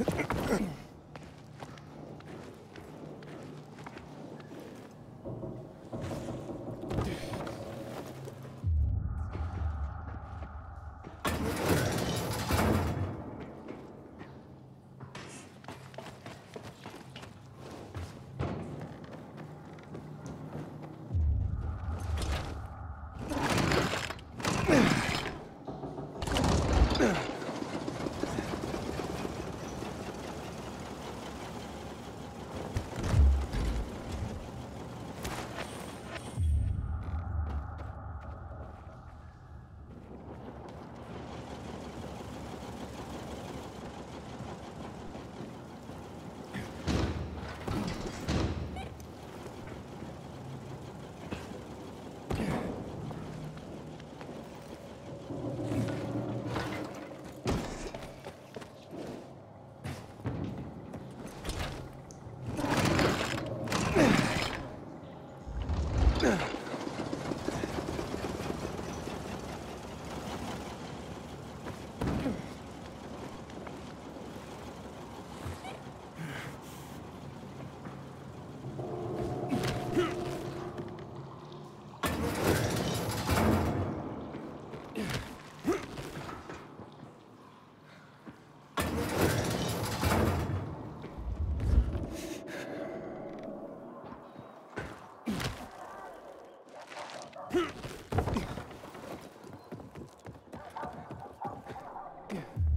Ugh. Yeah. rock.